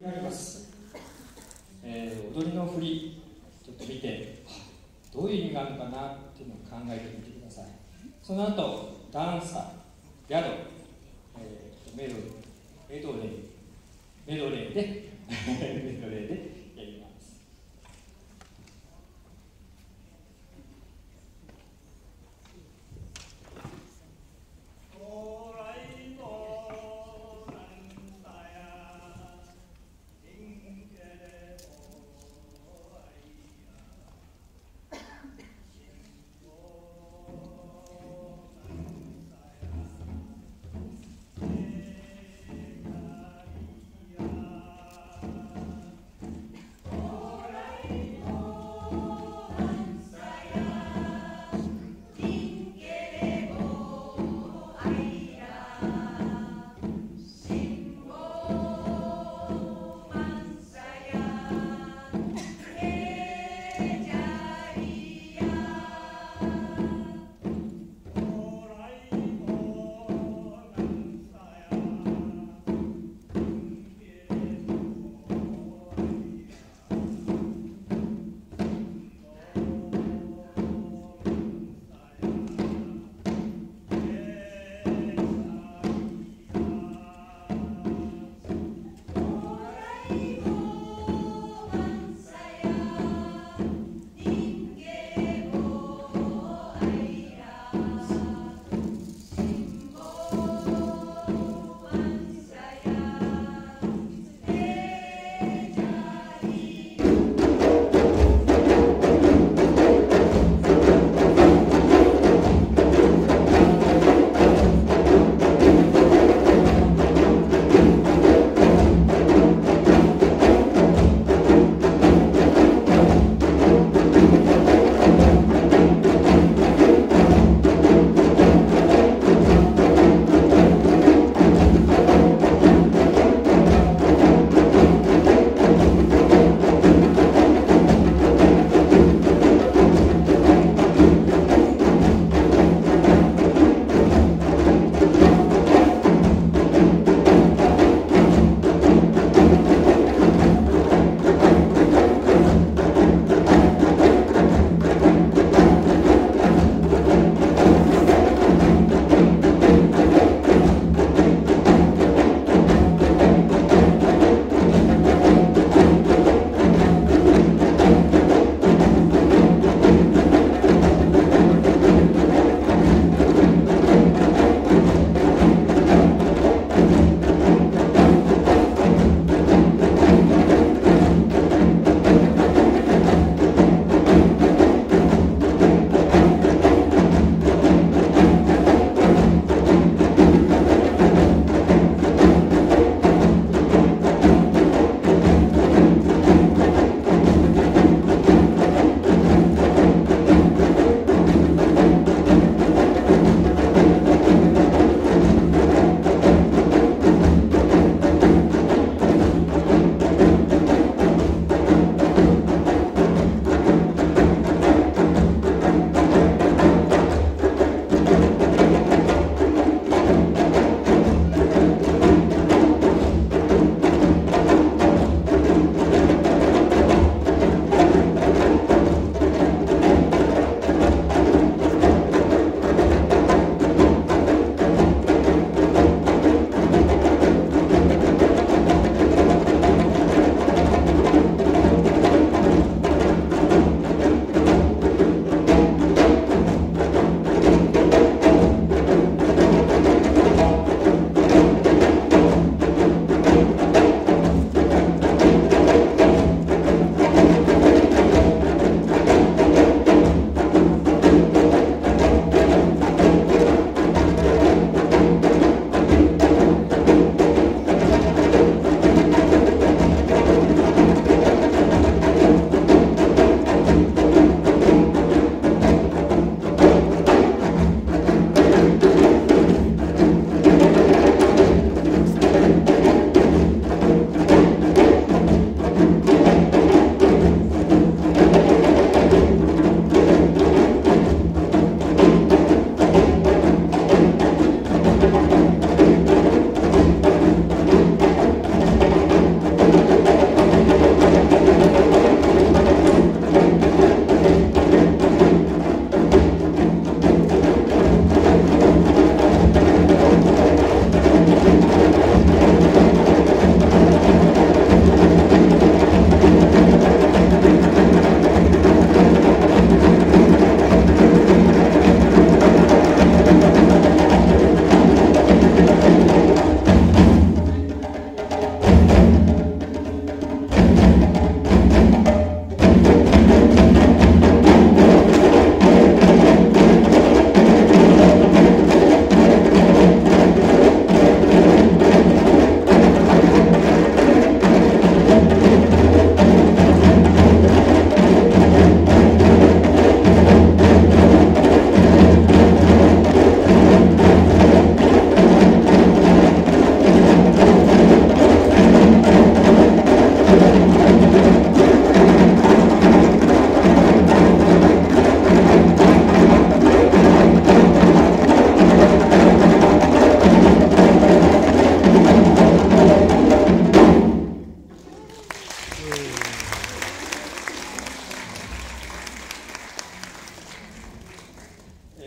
なります、えー踊りの振りちょっと見てどういう意味があるのかなっていうのを考えてみてください。その後ダンサー宿、えーメドメドレーメドレーで メドレーで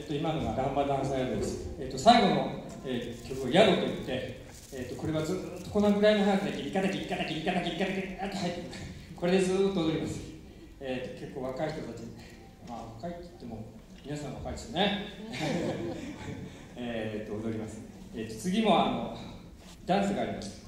えー、と今のがランバダンサー宿です、えー、と最後の、えー、曲を宿といって、えー、とこれはずっとこのぐらいの速さでギリカタギリカタギリカタギリカタギリカタ入ってこれでずっと踊ります、えー、と結構若い人たちまあ若いって言っても皆さん若いですよねえっと踊ります、えー、と次もあのダンスがあります